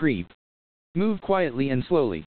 creep. Move quietly and slowly.